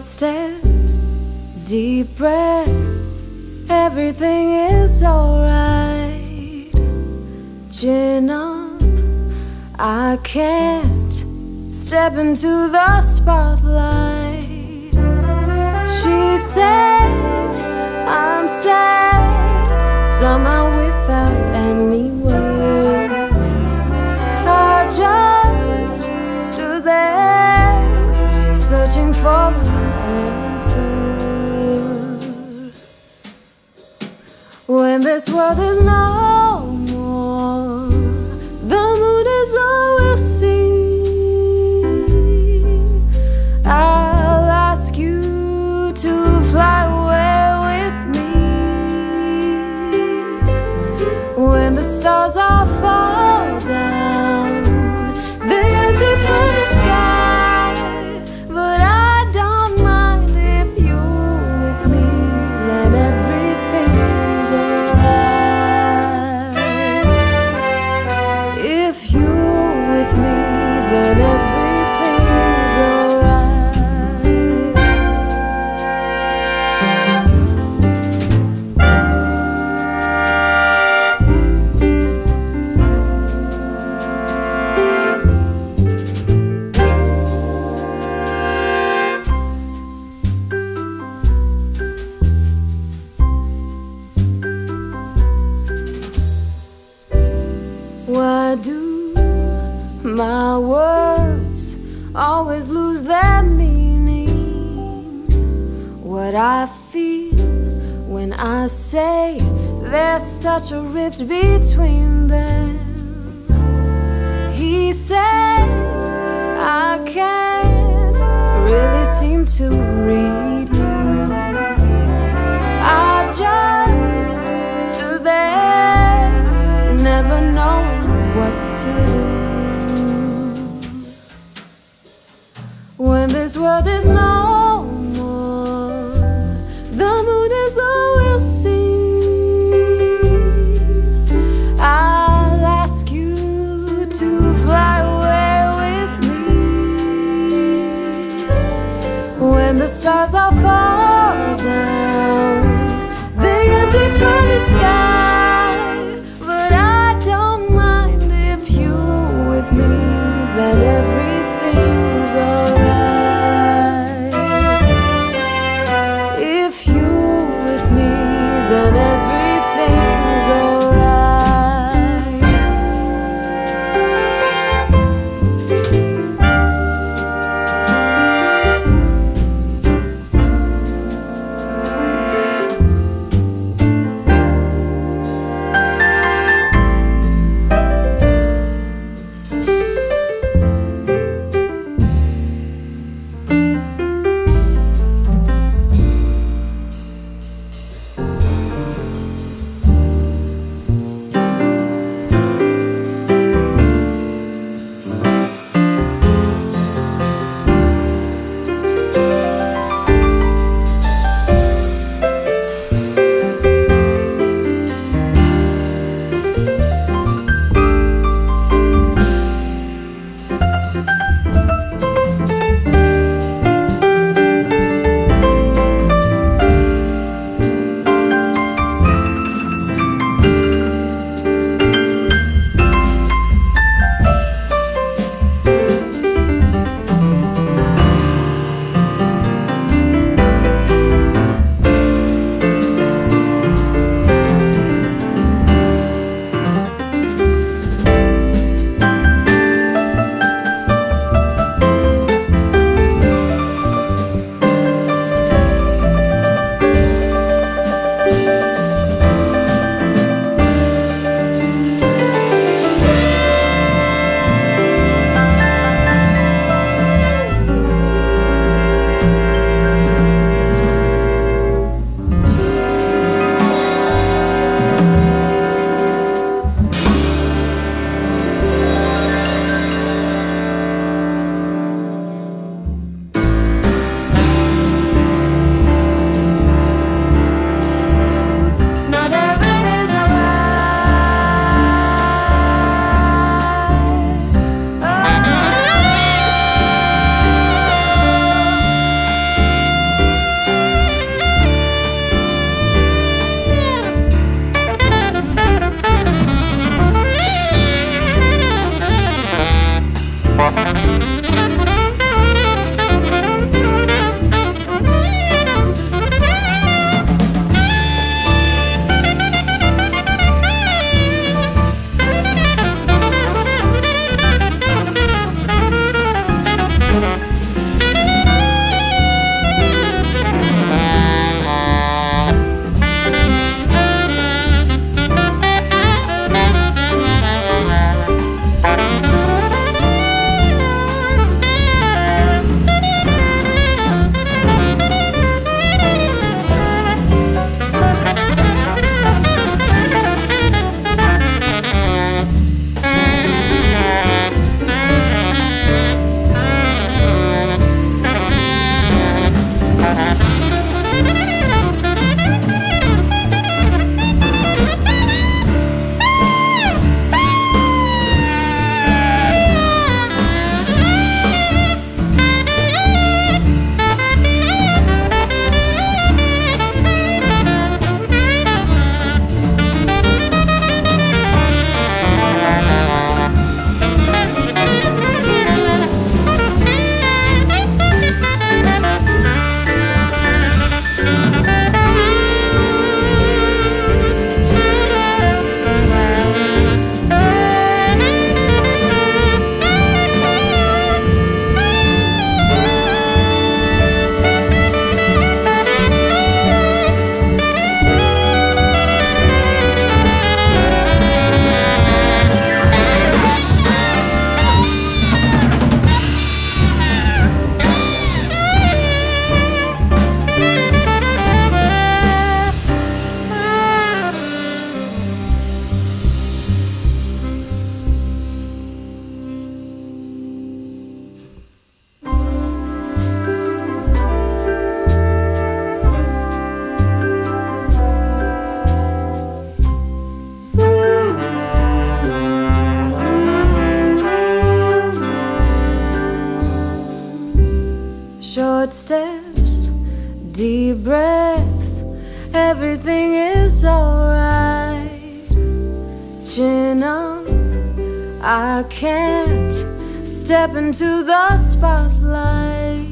footsteps, deep breaths, everything is alright. Chin up, I can't step into the spotlight. She said, I'm sad, somehow This world is no What I feel when I say there's such a rift between them. He said, I can't really seem to read you. I just stood there, never knowing what to do. When this world is no stars all fall everything is alright. Chin up, I can't step into the spotlight.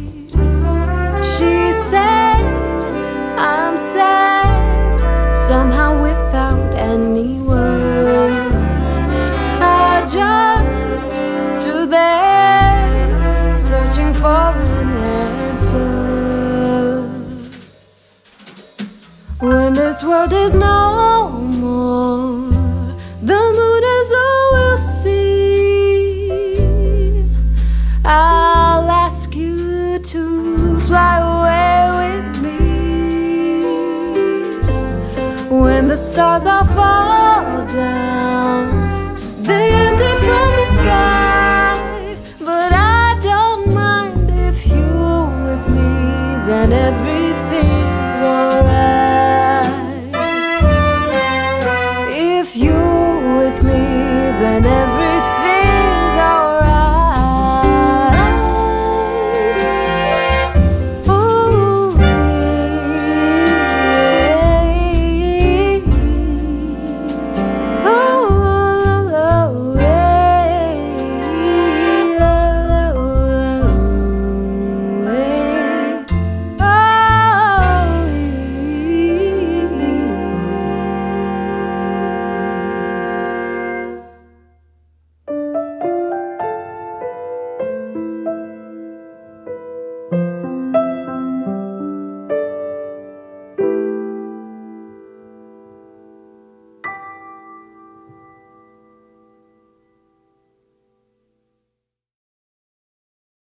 She said, I'm sad, somehow without any words. I'll ask you to fly away with me when the stars all fall down. They empty from the sky, but I don't mind if you're with me. Then everything's alright.